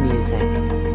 music.